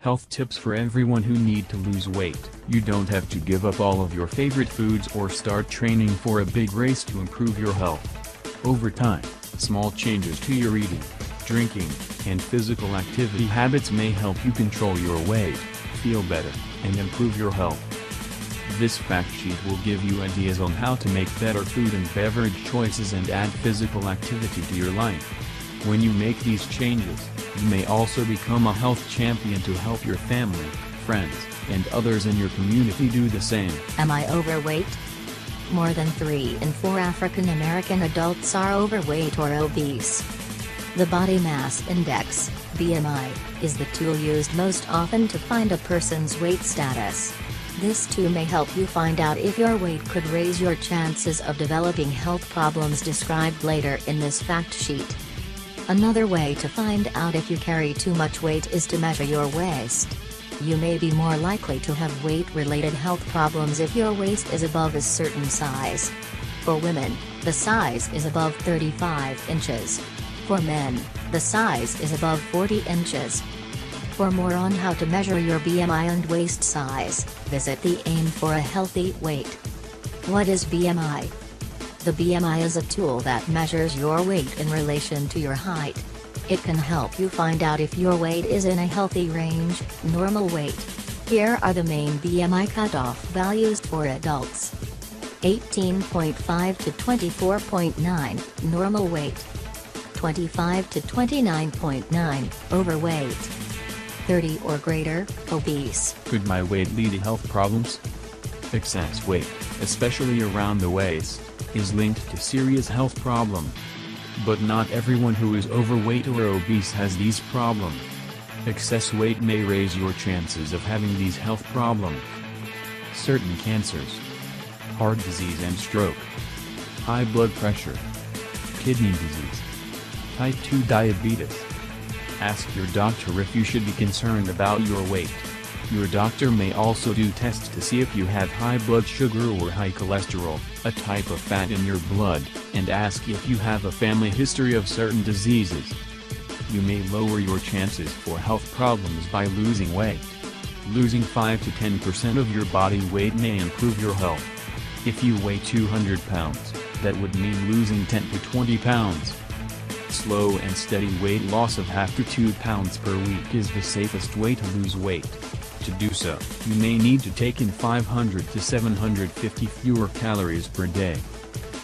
Health tips for everyone who need to lose weight. You don't have to give up all of your favorite foods or start training for a big race to improve your health. Over time, small changes to your eating, drinking, and physical activity habits may help you control your weight, feel better, and improve your health. This fact sheet will give you ideas on how to make better food and beverage choices and add physical activity to your life. When you make these changes, you may also become a health champion to help your family, friends, and others in your community do the same. Am I overweight? More than 3 in 4 African American adults are overweight or obese. The body mass index, BMI, is the tool used most often to find a person's weight status. This too may help you find out if your weight could raise your chances of developing health problems described later in this fact sheet. Another way to find out if you carry too much weight is to measure your waist. You may be more likely to have weight-related health problems if your waist is above a certain size. For women, the size is above 35 inches. For men, the size is above 40 inches. For more on how to measure your BMI and waist size, visit the Aim for a Healthy Weight. What is BMI? The BMI is a tool that measures your weight in relation to your height. It can help you find out if your weight is in a healthy range, normal weight. Here are the main BMI cutoff values for adults. 18.5 to 24.9, normal weight. 25 to 29.9, overweight. 30 or greater, obese. Could my weight lead to health problems? Excess weight, especially around the waist, is linked to serious health problems. But not everyone who is overweight or obese has these problems. Excess weight may raise your chances of having these health problems. Certain cancers, heart disease and stroke, high blood pressure, kidney disease, type 2 diabetes. Ask your doctor if you should be concerned about your weight. Your doctor may also do tests to see if you have high blood sugar or high cholesterol, a type of fat in your blood, and ask if you have a family history of certain diseases. You may lower your chances for health problems by losing weight. Losing 5 to 10% of your body weight may improve your health. If you weigh 200 pounds, that would mean losing 10 to 20 pounds. Slow and steady weight loss of half to 2 pounds per week is the safest way to lose weight. To do so, you may need to take in 500 to 750 fewer calories per day.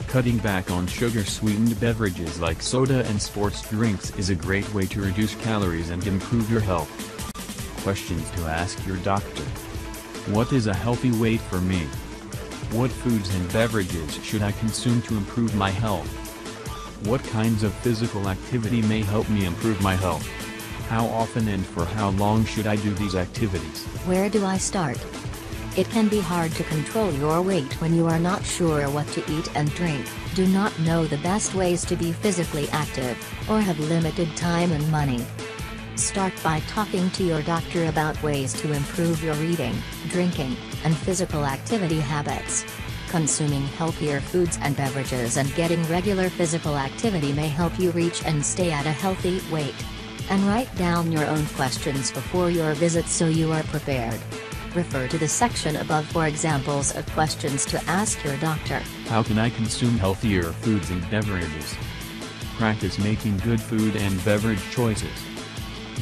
Cutting back on sugar-sweetened beverages like soda and sports drinks is a great way to reduce calories and improve your health. Questions to ask your doctor. What is a healthy weight for me? What foods and beverages should I consume to improve my health? What kinds of physical activity may help me improve my health? How often and for how long should I do these activities? Where do I start? It can be hard to control your weight when you are not sure what to eat and drink, do not know the best ways to be physically active, or have limited time and money. Start by talking to your doctor about ways to improve your eating, drinking, and physical activity habits. Consuming healthier foods and beverages and getting regular physical activity may help you reach and stay at a healthy weight. And write down your own questions before your visit so you are prepared. Refer to the section above for examples of questions to ask your doctor. How can I consume healthier foods and beverages? Practice making good food and beverage choices.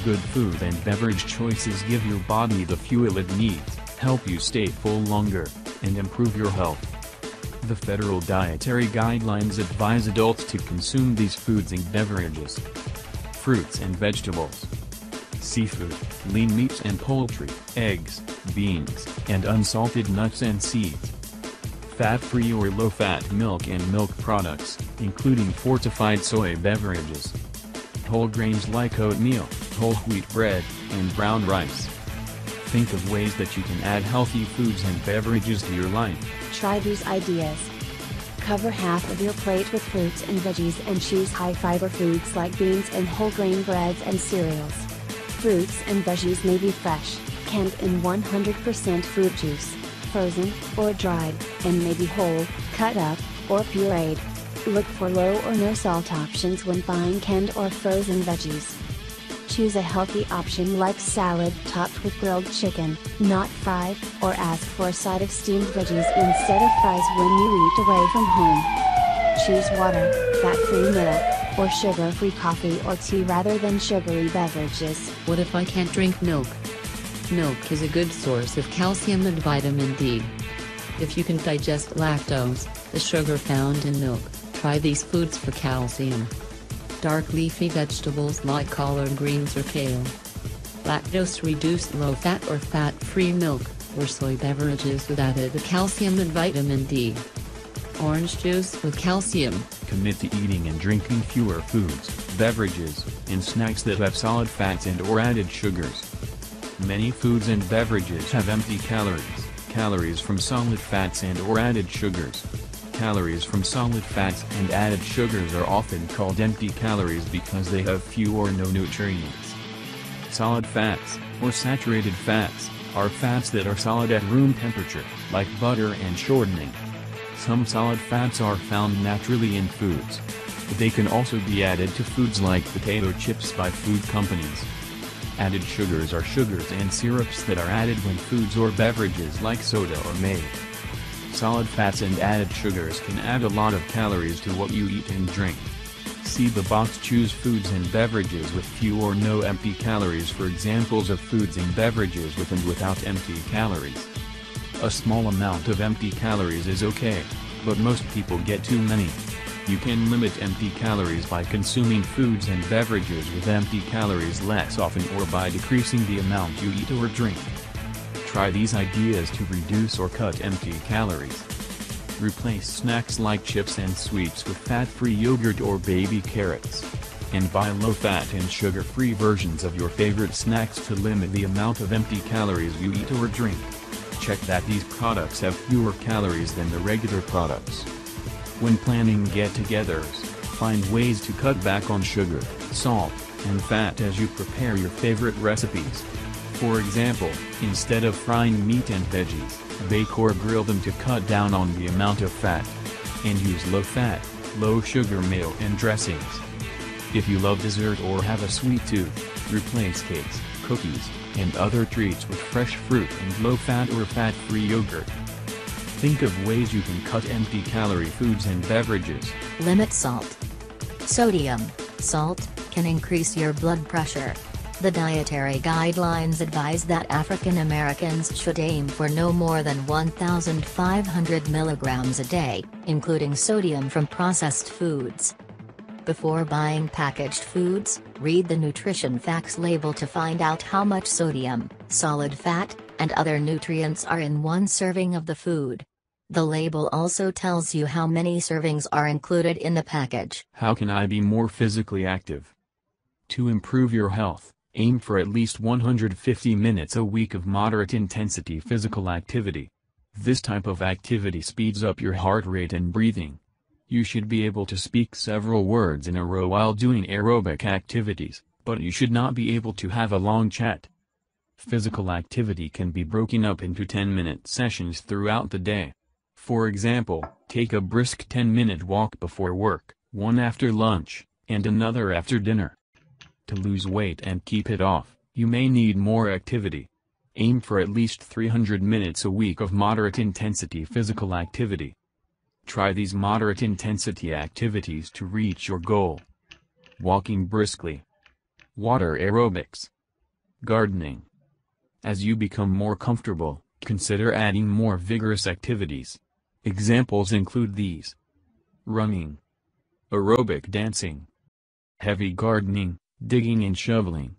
Good food and beverage choices give your body the fuel it needs, help you stay full longer, and improve your health. The federal dietary guidelines advise adults to consume these foods and beverages. Fruits and vegetables. Seafood, lean meats and poultry, eggs, beans, and unsalted nuts and seeds. Fat-free or low-fat milk and milk products, including fortified soy beverages. Whole grains like oatmeal, whole wheat bread, and brown rice. Think of ways that you can add healthy foods and beverages to your life. Try these ideas. Cover half of your plate with fruits and veggies and choose high fiber foods like beans and whole grain breads and cereals. Fruits and veggies may be fresh, canned in 100% fruit juice, frozen, or dried, and may be whole, cut up, or pureed. Look for low or no salt options when buying canned or frozen veggies. Choose a healthy option like salad topped with grilled chicken, not fried, or ask for a side of steamed veggies instead of fries when you eat away from home. Choose water, fat-free milk, or sugar-free coffee or tea rather than sugary beverages. What if I can't drink milk? Milk is a good source of calcium and vitamin D. If you can digest lactose, the sugar found in milk, try these foods for calcium dark leafy vegetables like collard greens or kale. Lactose-reduced low-fat or fat-free milk, or soy beverages with added calcium and vitamin D. Orange juice with calcium. Commit to eating and drinking fewer foods, beverages, and snacks that have solid fats and or added sugars. Many foods and beverages have empty calories, calories from solid fats and or added sugars. Calories from solid fats and added sugars are often called empty calories because they have few or no nutrients. Solid fats, or saturated fats, are fats that are solid at room temperature, like butter and shortening. Some solid fats are found naturally in foods. They can also be added to foods like potato chips by food companies. Added sugars are sugars and syrups that are added when foods or beverages like soda are made. Solid fats and added sugars can add a lot of calories to what you eat and drink. See the box choose foods and beverages with few or no empty calories for examples of foods and beverages with and without empty calories. A small amount of empty calories is okay, but most people get too many. You can limit empty calories by consuming foods and beverages with empty calories less often or by decreasing the amount you eat or drink. Try these ideas to reduce or cut empty calories. Replace snacks like chips and sweets with fat-free yogurt or baby carrots. And buy low-fat and sugar-free versions of your favorite snacks to limit the amount of empty calories you eat or drink. Check that these products have fewer calories than the regular products. When planning get-togethers, find ways to cut back on sugar, salt, and fat as you prepare your favorite recipes. For example, instead of frying meat and veggies, bake or grill them to cut down on the amount of fat. And use low-fat, low-sugar meal and dressings. If you love dessert or have a sweet tooth, replace cakes, cookies, and other treats with fresh fruit and low-fat or fat-free yogurt. Think of ways you can cut empty calorie foods and beverages. Limit salt. Sodium, salt, can increase your blood pressure. The dietary guidelines advise that African Americans should aim for no more than 1,500 milligrams a day, including sodium from processed foods. Before buying packaged foods, read the nutrition facts label to find out how much sodium, solid fat, and other nutrients are in one serving of the food. The label also tells you how many servings are included in the package. How can I be more physically active? To improve your health, aim for at least 150 minutes a week of moderate intensity physical activity. This type of activity speeds up your heart rate and breathing. You should be able to speak several words in a row while doing aerobic activities, but you should not be able to have a long chat. Physical activity can be broken up into 10-minute sessions throughout the day. For example, take a brisk 10-minute walk before work, one after lunch, and another after dinner. To lose weight and keep it off, you may need more activity. Aim for at least 300 minutes a week of moderate intensity physical activity. Try these moderate intensity activities to reach your goal. Walking briskly. Water aerobics. Gardening. As you become more comfortable, consider adding more vigorous activities. Examples include these. Running. Aerobic dancing. Heavy gardening digging and shoveling.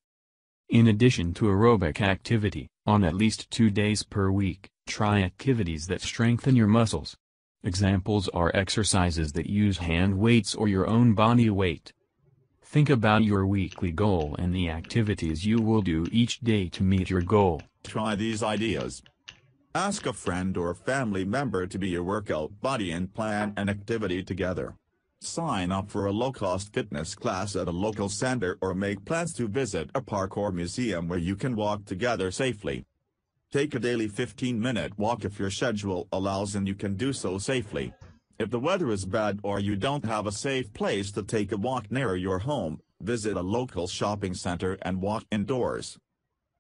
In addition to aerobic activity, on at least two days per week, try activities that strengthen your muscles. Examples are exercises that use hand weights or your own body weight. Think about your weekly goal and the activities you will do each day to meet your goal. Try these ideas. Ask a friend or family member to be your workout buddy and plan an activity together. Sign up for a low-cost fitness class at a local center or make plans to visit a park or museum where you can walk together safely. Take a daily 15-minute walk if your schedule allows and you can do so safely. If the weather is bad or you don't have a safe place to take a walk near your home, visit a local shopping center and walk indoors.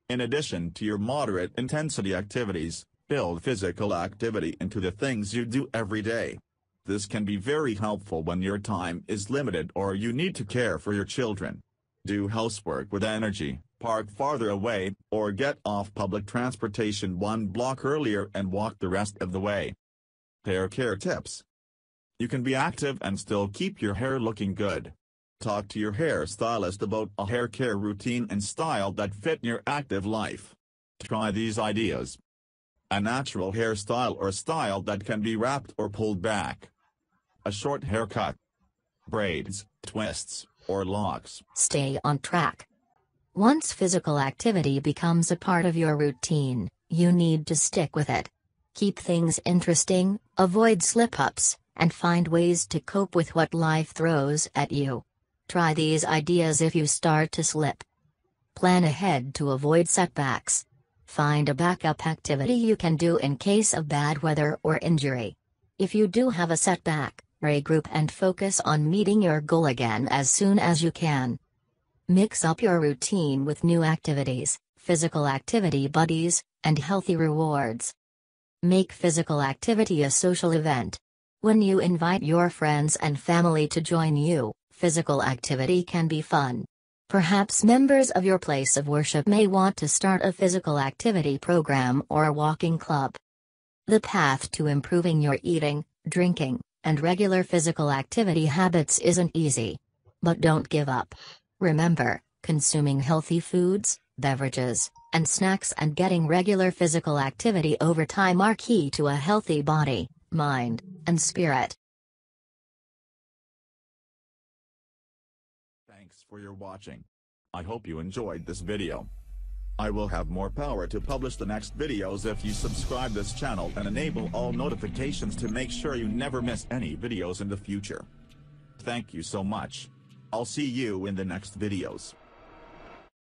In addition to your moderate intensity activities, build physical activity into the things you do every day. This can be very helpful when your time is limited or you need to care for your children. Do housework with energy, park farther away, or get off public transportation one block earlier and walk the rest of the way. Hair care tips. You can be active and still keep your hair looking good. Talk to your hairstylist about a hair care routine and style that fit your active life. Try these ideas. A natural hairstyle or style that can be wrapped or pulled back. A short haircut. Braids, twists, or locks. Stay on track. Once physical activity becomes a part of your routine, you need to stick with it. Keep things interesting, avoid slip ups, and find ways to cope with what life throws at you. Try these ideas if you start to slip. Plan ahead to avoid setbacks. Find a backup activity you can do in case of bad weather or injury. If you do have a setback, regroup and focus on meeting your goal again as soon as you can. Mix up your routine with new activities, physical activity buddies, and healthy rewards. Make physical activity a social event. When you invite your friends and family to join you, physical activity can be fun. Perhaps members of your place of worship may want to start a physical activity program or a walking club. The path to improving your eating, drinking, and regular physical activity habits isn't easy. But don't give up. Remember, consuming healthy foods, beverages, and snacks and getting regular physical activity over time are key to a healthy body, mind, and spirit. Thanks for your watching. I hope you enjoyed this video. I will have more power to publish the next videos if you subscribe this channel and enable all notifications to make sure you never miss any videos in the future. Thank you so much. I'll see you in the next videos.